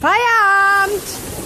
Feierabend!